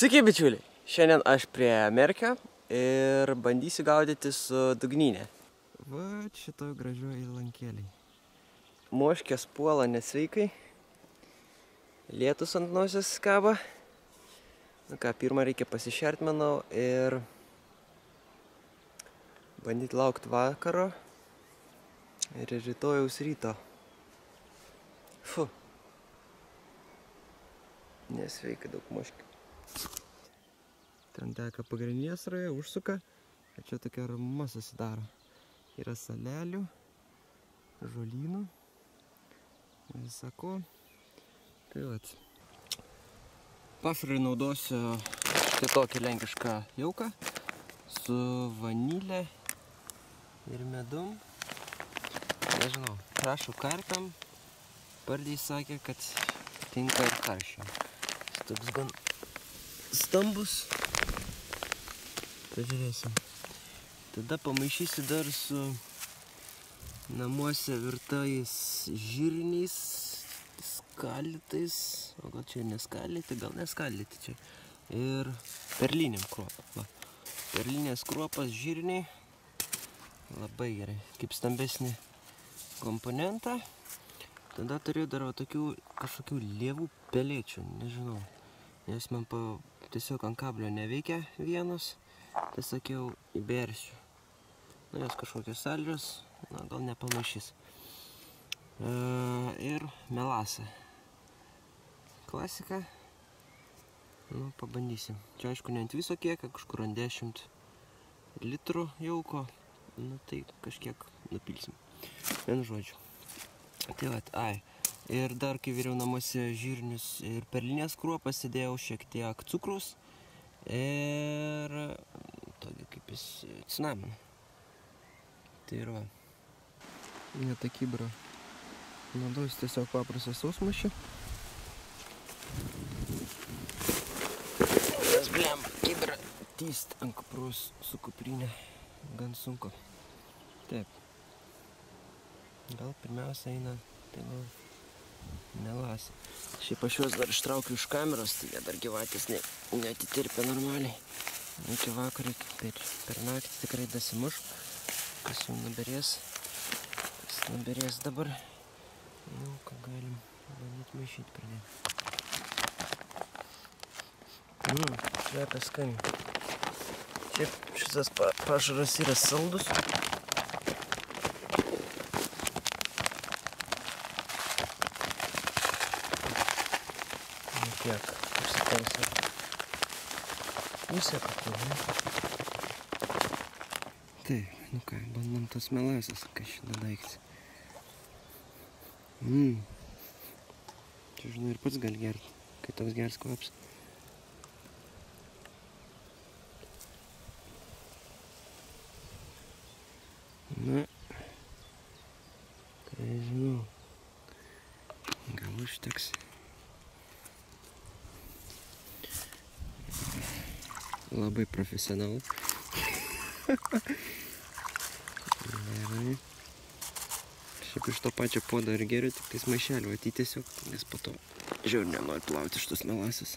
Sveiki, bičiuliai. Šiandien aš prie Merkio ir bandysiu gaudyti su dugnynė. Va šitoj gražioj lankėliai. Moškės puola nesveikai. Lietus ant nosios kaba. Nu ką, pirmą reikia pasišert, manau, ir bandyti laukti vakaro ir rytojaus ryto. Fu. Nesveika daug moškių. Ten teka pagrindinė sraja, užsuka. Ir čia tokia ramuma susidaro. Yra salelių, žolynų, visako. Tai vat. Pašarui naudosiu štai tokį lenkišką jauką su vanilė ir medum. Nežinau, prašau karpiam. Pardai sakė, kad tinka ir karšiam. Jis toks gan stambus. Pažiūrėsim. Tada pamaišysiu dar su namuose virtais žirniais, skaldytais, o gal čia ir neskaldyti, gal neskaldyti čia. Ir perliniam kruopam. Va. Perlinės kruopas žirniai. Labai gerai. Kaip stambesnį komponentą. Tada turiu dar va tokių kažkokių lievų pelėčių, nežinau. Nes man pa, tiesiog ant kablio neveikia vienas. Tai sakiau, įbersiu. Nu, jos kažkokios saldžios, na, gal nepanašys. E, ir melasa. Klasika. Nu, pabandysim. Čia aišku ne ant viso kiekio, kažkur ant 10 litrų jauko. Nu, tai kažkiek nupilsim. Vienu žodžiu. Tai vat, ai. Ir dar kai viriau namuose žirnius ir perlinės kruopas, įdėjau šiek tiek cukrus ir tokį kaip jis cinaminą. Tai ir va. Ne ta kibra. Naudoju tiesiog paprastą sausmašį. Nes blem, kibra tyst ant kuprus su kuprinė. Gan sunku. Taip. Gal pirmiausia eina, tai gal melasi. Šiaip aš juos dar ištraukiu iš kameros, tai jie dar gyvatės ne, neatitirpia normaliai. Iki vakarą, per, per naktį tikrai dasimuš. Kas jau nuberės, kas nuberės dabar. Nu, ką galim bandyti maišyti pradėti. Mm, kvepia skaniai. Šiaip šitas pa pašaras yra saldus. Pusė kokia, ne? Taip, nu ką, bandom tos melasas, kas šitą daiktas. Mmm. Čia žinai ir pats gali gerti, kai toks geras kvaps. Na, tai žinau. Gal užteks. Labai profesionalu. Gerai. Šiaip iš to pačio puodo ir geriu, tik tais maišelių atį tiesiog, nes po to žiaur nenori plauti šitus melasis.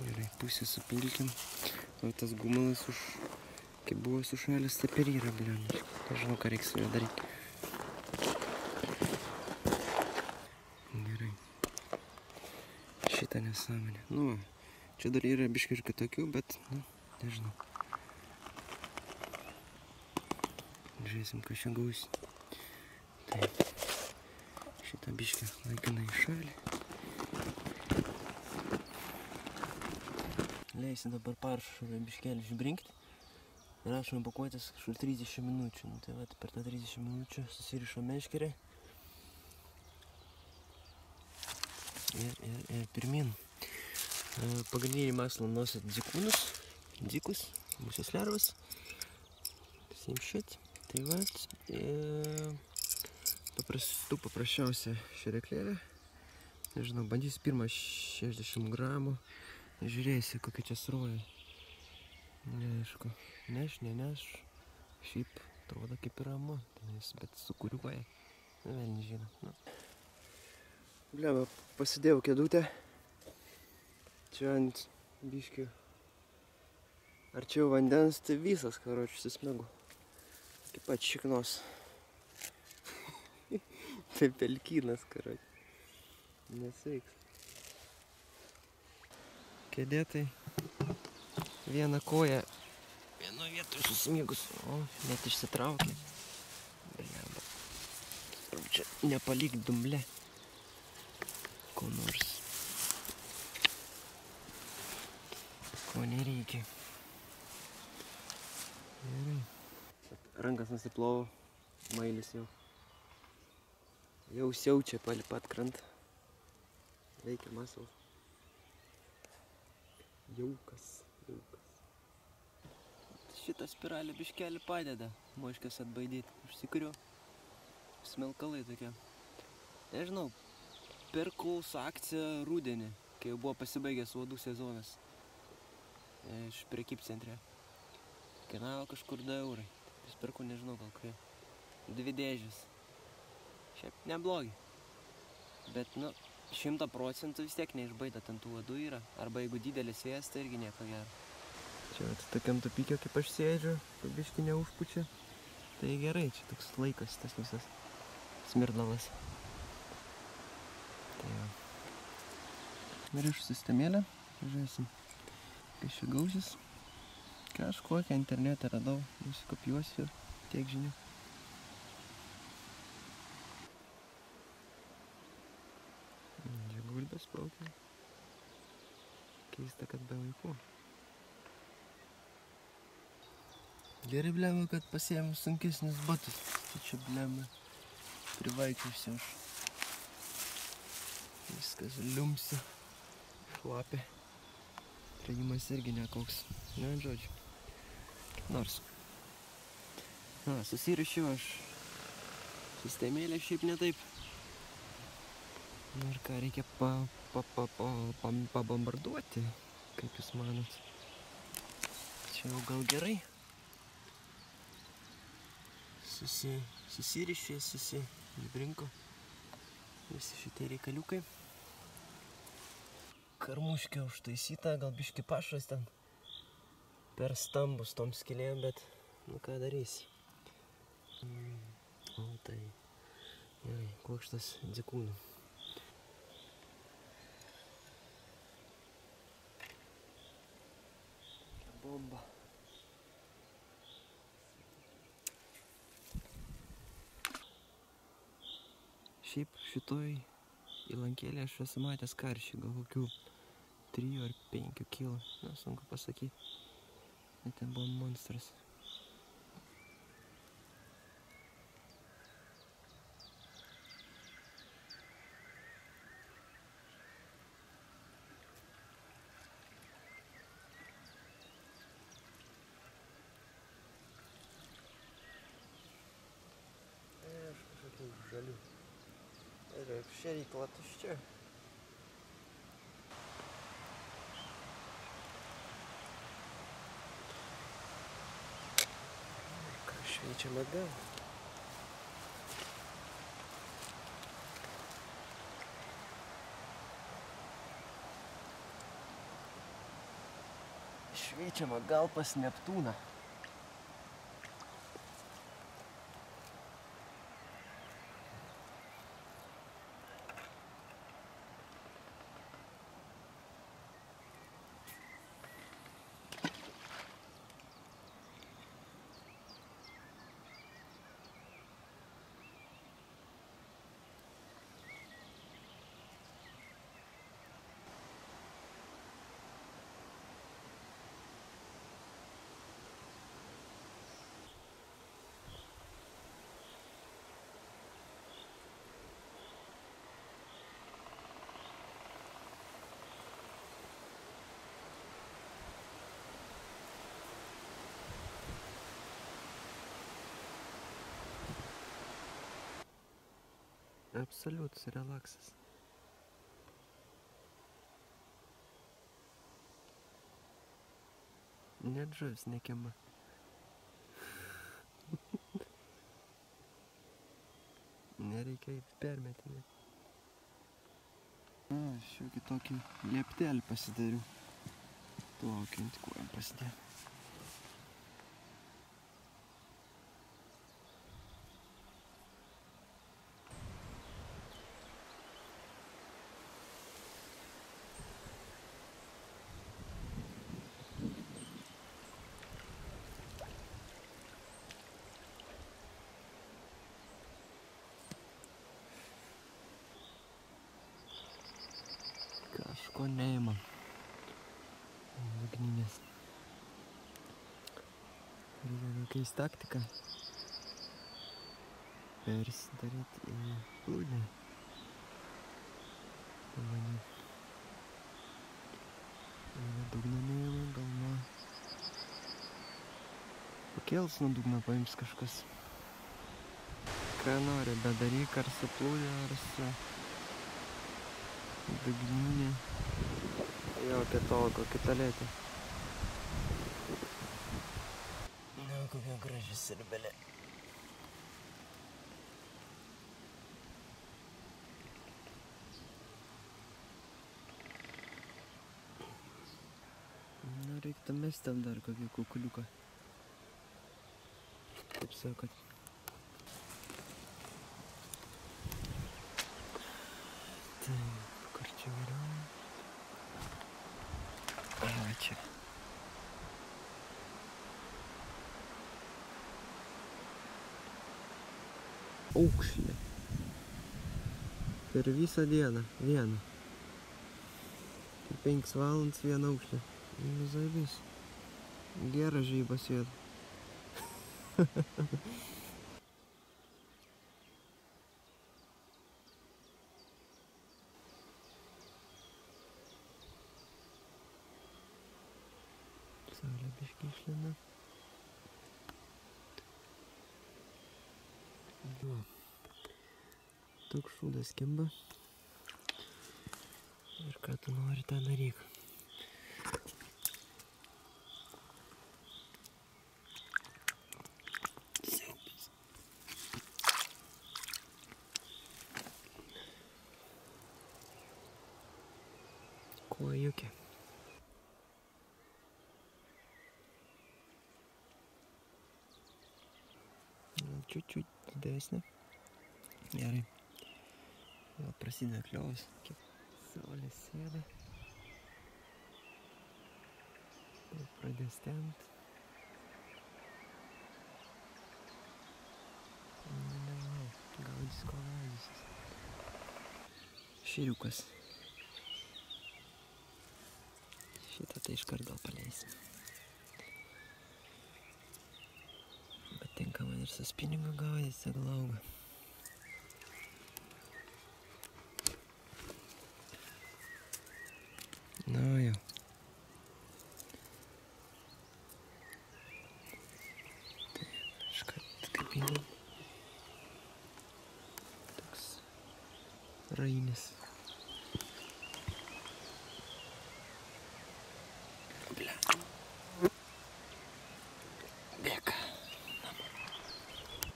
Gerai, pusę supilkim. O tas gumalas už, kaip buvo sušalęs, taip ir yra, bliam. Nežinau, ką reiks su juo daryti. Gerai. Nesąmonę. Nu, va. čia dar yra biškai ir kitokių, bet, nu, nežinau. Žiūrėsim, kas čia gaus. Taip. Šitą biškę laikinai šalį. Leisi dabar paršą biškelį išbrinkti. Rašome pakuotės kažkur 30 minučių. Nu, tai vat, per tą 30 minučių susirišo meškerė. Ir, ir, ir pirmin. E, Pagrindinį masalą nosit dzikūnus, dzikus, musės lervas. Same shit. Tai vat. Ir papras, tu paprasčiausia šereklėlė. Nežinau, bandysiu pirmą 60 gramų. Žiūrėsi, kokia čia sruoja. Neaišku, neš, neneš. Šiaip atrodo kaip ir ramu, bet sukuriuoja. Na, vėl nežino. Nu. Bleba, pasidėjau kėdutę. Čia ant biškių. Arčiau vandens, tai visas, karočiui, susmegu. Kaip pat šiknos. tai pelkynas, karočiui. Nesveiks. Kėdė tai vieną koją vienoje vietoje susmigus, o net išsitraukė. Blemba. Čia nepalik dumble. Ko nors. Ko nereikia. Gerai. Rankas nusiplovau, mailis jau. Jau siaučia palį pat krantą. Veikia masal. Jaukas, jaukas. Šitą spiralę biškelį padeda moškės atbaidyti. Užsikriu. Smelkalai tokie. Nežinau, pirkau su akcija rūdienį, kai jau buvo pasibaigęs uodų sezonas. Iš prekyb centre. Kainavo kažkur 2 eurai. Nusipirkau, nežinau, gal kai. Dvi dėžės. Šiaip neblogi. Bet, nu, šimta procentų vis tiek neišbaida ten tų uodų yra. Arba jeigu didelis vėjas, tai irgi nieko gero. Čia vat tokiam tupikė, kaip aš sėdžiu, pabiški neužpučia. Tai gerai, čia toks laikas tas visas smirdavas. Tai jo. Rišu sistemėlę, žiūrėsim, kas čia gausis. Kažkokią internete radau, nusikopijuosiu tiek žinių. Čia gulbės plaukia. Keista, kad be vaikų. Gerai blema, kad pasiėmiau sunkesnis batus. Tai čia blema privaikščiusi aš. Viskas liumsi. Šlapia. Priejimas irgi nekoks. Ne, žodžiu. Nors. Na, susirašiau aš. Sistemėlė šiaip ne taip. Na ir ką reikia pa, pa, pa, pa, pa, pabombarduoti, kaip jūs manot. Čia jau gal gerai. Susi, susirišė, susibrinko. Visi šitie reikaliukai. Karmuškė užtaisyta, gal biški pašas ten per stambus tom skilėm, bet nu ką darysi. Mm, o tai gerai, kuokštas dzikūnų. Bomba. Šiaip šitoj įlankėlė aš esu matęs karšį, gal kokių 3 ar 5 kilo, na, sunku pasakyti. Bet ten buvo monstras. Aš kažkokių žalių. Ir šerykla atgal? Šveičiama gal pas Neptūną. Absoliutus relaksas. Net žuvis nekema. Nereikia eit permetinėti. Šiokį tokį lieptelį pasidariau. Plaukiant kojam pasidėjau. Kažko neima. Dugninės. Reikia keist taktiką. Persidaryt į plūdį. Mane. Mane dugno neima, gal nuo... Pakėls nuo dugno paims kažkas. Ką nori, bedaryk ar su plūdė, ar su dugninė. Jo, kitoko, kitalėtė. Na, kokia graži sirbelė. Na, reiktų mest ten dar kokį kukuliuką. Kaip sakot. Taip, kur čia geriau? A, čia. Aukšlė. Per visą dieną. Vieną. Per 5 valandas vieną aukšlę. Nu, zaibys. Geras žybas vėl. Saulė biškai išlenda. Va. Toks šūdas kimba. Ir ką tu nori, tą daryk. Siaubas. Kuojukė. Gal čiut-čiut didesnė. Vėl prasideda kliovas. Kiek saulė sėda. Vėl pradės nežinau, gaudys ko gaudysis. Širiukas. Šitą tai iškart gal paleisim. Bet tinka man ir su spiningu gaudytis, tegul Na jau. Taip, iškart kabinam. Toks rainis.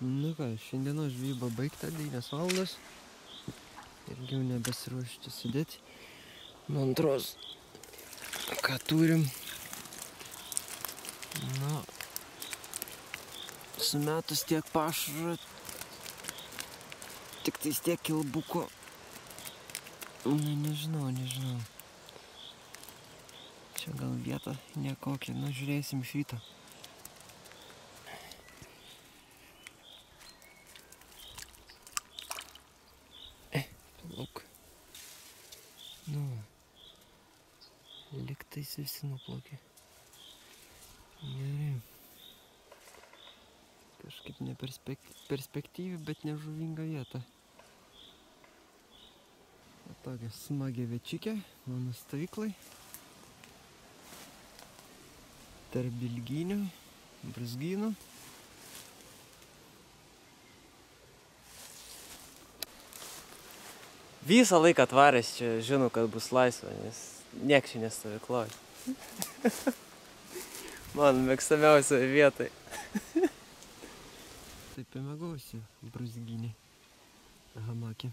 Nu ką, šiandienos žvyba baigta, 9 valandos. Irgi jau nebesiruošti sėdėti. Nuo antros ką turim. Na, sumetus tiek pašaro, tik tais tiek kilbuko. Ne, nežinau, nežinau. Čia gal vieta nekokia, nu žiūrėsim iš ryto. Eh, lauk. Nu, va. Liktais visi nuplaukė. Gerai. Kažkaip neperspektyvi, bet nežuvinga vieta. O tokia smagia viečiukė mano stovyklai. Tarp bilginių, brusgynų. Visą laiką atvaręs čia žinau, kad bus laisva, nes nieks čia nestovyklauja. Man mėgstamiausia vietai. Taip pamėgausiu brusginį hamakį.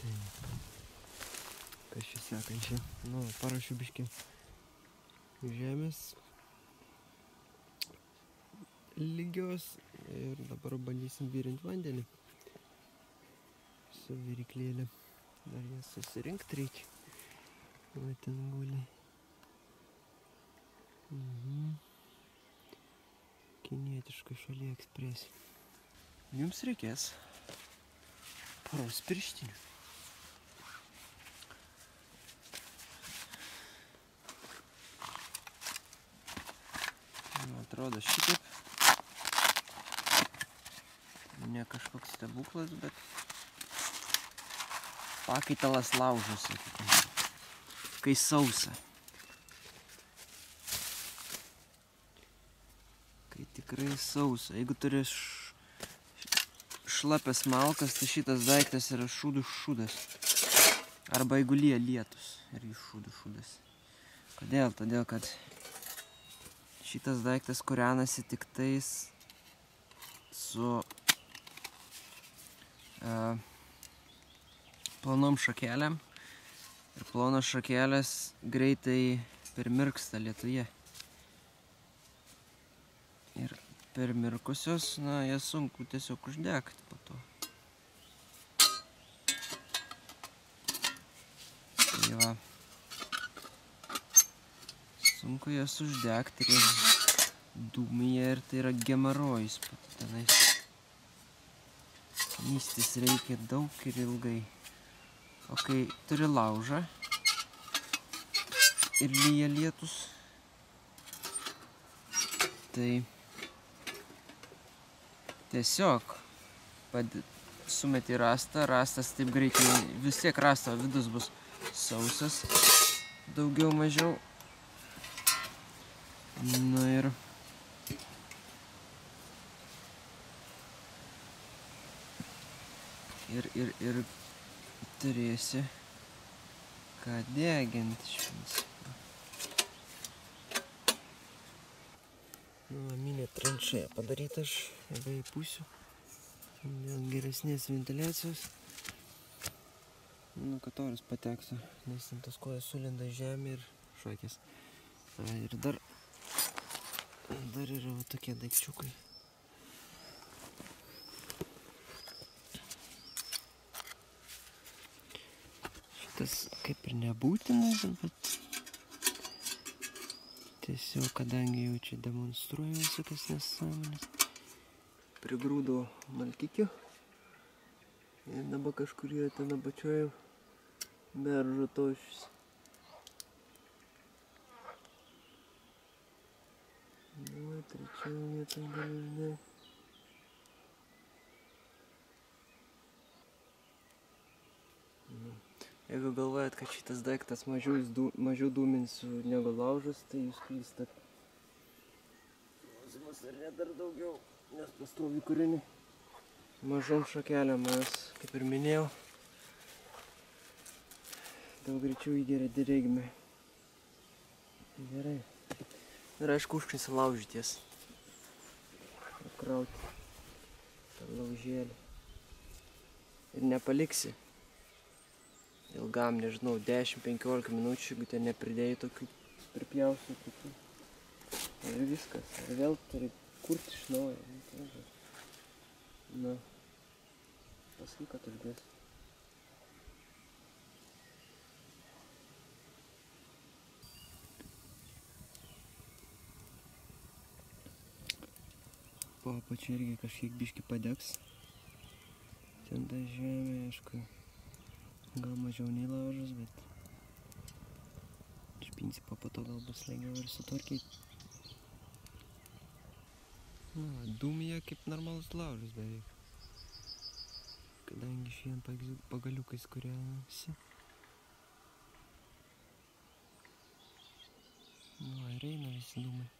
Taip. Kas čia sekančia? Nu, parašiu biški žemės lygios ir dabar bandysim virinti vandenį su viryklėlė. Dar jas susirinkti reikia. Va ten guli. Mhm. Kinietiška šalia ekspresija. Jums reikės poros pirštinių. Nu, atrodo šitaip. Ne kažkoks stebuklas, bet pakaitalas laužo, sakykime. Kai sausa. Kai tikrai sausa. Jeigu turi šlapės malkas, tai šitas daiktas yra šūdų šūdas. Arba jeigu lyja lietus ir jis šūdų šūdas. Kodėl? Todėl, kad šitas daiktas kūrenasi tik tais su uh, plonom šakelėm ir plonos šakelės greitai permirksta lietuje. Ir permirkusios, na, jas sunku tiesiog uždegti po to. Tai va. Sunku jas uždegti jas dūmija ir tai yra gemarojus pat tenais. Nystis reikia daug ir ilgai. O kai turi laužą ir lyja lietus, tai tiesiog sumeti rastą, rastas taip greitai, vis tiek rasto vidus bus sausas, daugiau mažiau. Nu ir ir, ir, ir turėsi ką deginti iš principo. Nu, minė tranšėja padaryta iš abiejų pusių. Dėl geresnės ventiliacijos. Nu, kad oras patektų, nes ten tos kojas sulenda į žemę ir šakės. Ir dar, dar yra va tokie daikčiukai. Šitas kaip ir nebūtinas, bet tiesiog kadangi jau čia demonstruoju visokias nesąmonės. Prigrūdau malkikių. Ir dabar kažkur jie ten apačioje beržo tošius. Nu, trečioje vietoje gal ir ne. Nu. Jeigu galvojat, kad šitas daiktas mažiau, dū, mažiau dūminsiu negu laužas, tai jūs klystat. Klausimas ar ne dar daugiau, nes pastovi kūrinį. Mažom šakelėm mes, kaip ir minėjau, daug greičiau įgeria drėgmę. Gerai. Ir aišku, užknisi laužyties. Apkrauti tą laužėlį. Ir nepaliksi ilgam, nežinau, 10-15 minučių, jeigu ten nepridėjai tokių pripjausių tokių. Ir viskas. Ir vėl turi kurti iš naujo. Nu, tai. Na. Paskui, kad uždės. Po apačia irgi kažkiek biški padegs. Ten ta žemė, aišku, gal mažiau nei laužas, bet iš principo po to gal bus lengviau ir sutvarkyti. Na, dūmija kaip normalus laužas beveik. Kadangi pag- pagaliukais kuriasi. Nu, ir eina visi dūmai.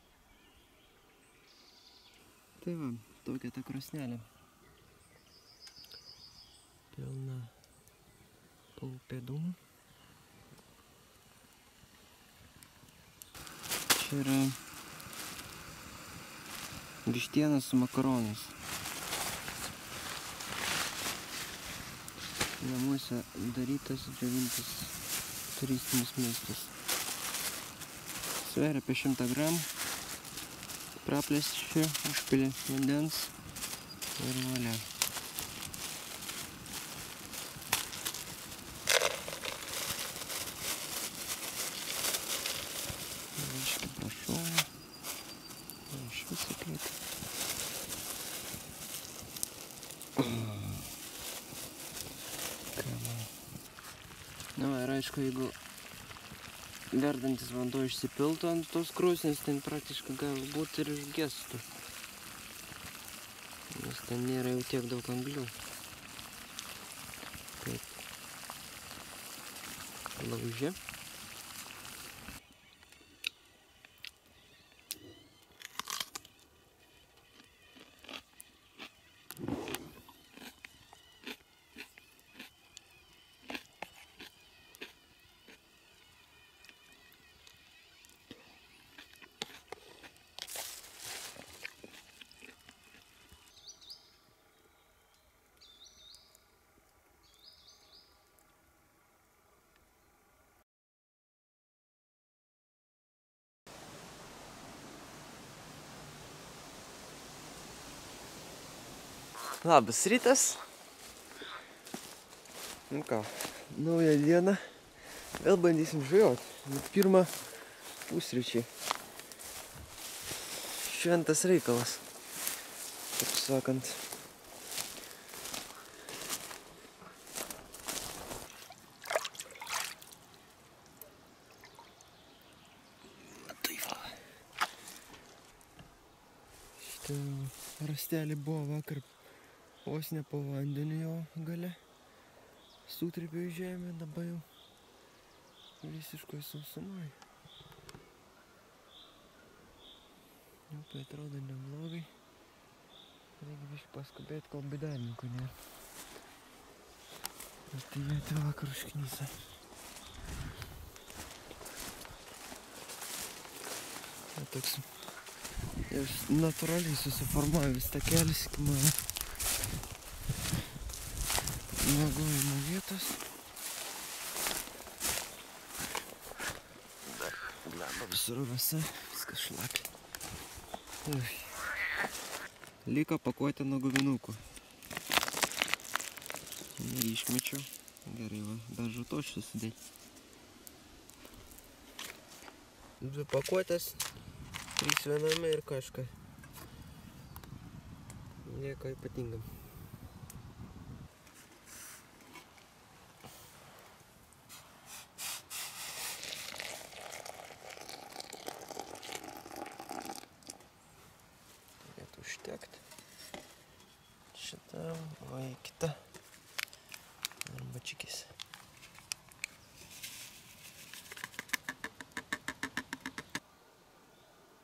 Tai va, tokia ta krosnelė. Pilna paupė dūmų. Čia yra vištiena su makaronais. namuose darytas džiovintas turistinis maistas. Sveria apie 100 gramų. Praplėsi čia, užpili vandens ir valia. Reiškia, prašau. Kaip. Na, ir aišku, jeigu verdantis vanduo išsipiltų ant tos krūsnės, ten praktiškai galbūt ir išgestų. Nes ten nėra jau tiek daug anglių. Kaip lauže. Labas rytas. Nu ką, naują dieną. Vėl bandysim žvejot. Nu, pirmą pusryčiai. Šventas reikalas. Taip sakant. Tai va. Šitą rastelį buvo vakar vos ne po vandeniu jo gale. Sutripė į žemę, dabar jau visiškoj sausumoj. Jau tai atrodo neblogai. Reikia biškai paskubėti, kol bidarininkų nėra. Bet tai jie tai vakar užknysa. Toks jau natūraliai susiformavęs takelis iki mano miegojimo vietos. Dar blemba visur visa, viskas šlapia. Ui. Liko pakuotė nuo guvinukų. Neišmečiau. Gerai, va, dar žutos susidėti. Dvi pakuotės, trys viename ir kažką. Nieko ypatingam. Turėtų užtekti. Šitam, o į kitą. Arba čikis.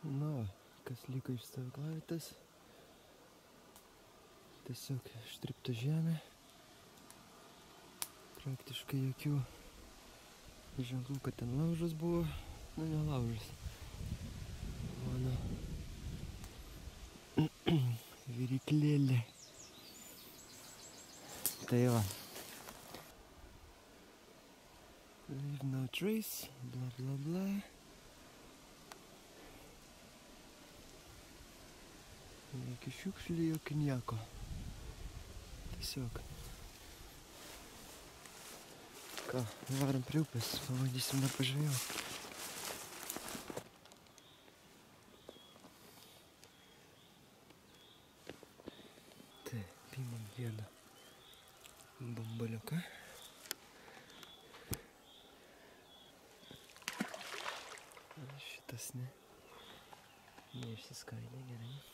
Na, va, kas liko stovyklavietės. Tiesiog ištripta žemė. Praktiškai jokių ženklų, kad ten laužas buvo. Nu, ne laužas. Mano viryklėlė. Tai va. Leave no trace, bla bla bla. Jokių šiukšlių, jokių nieko. Tiesiog. Ką, varom prie upės, pabandysim dar pažvėjoti. Tai, imam vieną bambaliuką. A, Šitas ne. Neišsiskaidė gerai.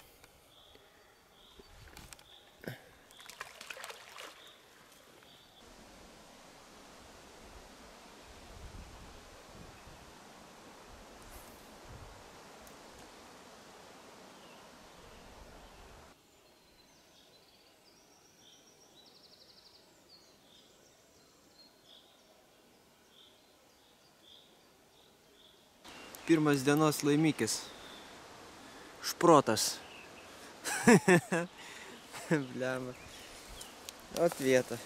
pirmas dienos laimikis. Šprotas. Bliama. Ot vieta.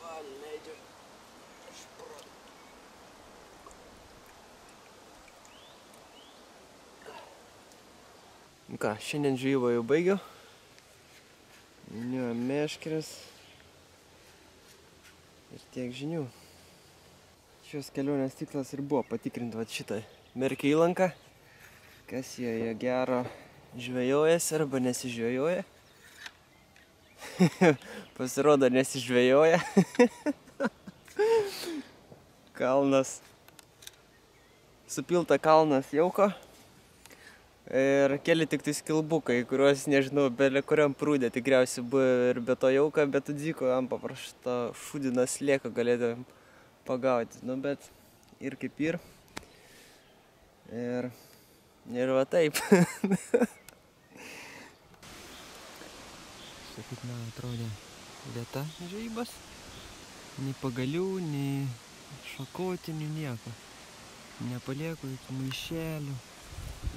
Paleidžiu. Šprotą. Ką, šiandien žvejybą jau baigiau. Niuo meškris. Tiek žinių. Šios kelionės tikslas ir buvo patikrinti vat šitą merkį įlanką. Kas joje gero žvejojasi arba nesižvejoja. Pasirodo nesižvejoja. kalnas. Supilta kalnas jauko. Ir keli tik tai skilbukai, kuriuos, nežinau, belė kuriam prūdė tikriausiai buvo ir be to jauka, bet dziko jam paprašta šūdiną slieką galėtumėm pagauti. Nu, bet ir kaip ir. Ir, ir va taip. Sakyt, man atrodė vieta žaibas. Nei pagalių, nei šakotinių, nieko. Nepalieku jokių maišelių.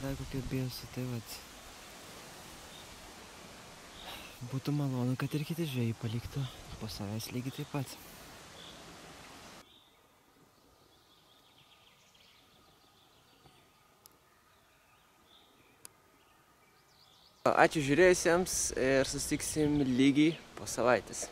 Dar kokie bėsų, tai vat. Būtų malonu, kad ir kiti žvėjai paliktų po savęs lygiai taip pat. Ačiū žiūrėjusiems ir susitiksim lygiai po savaitės.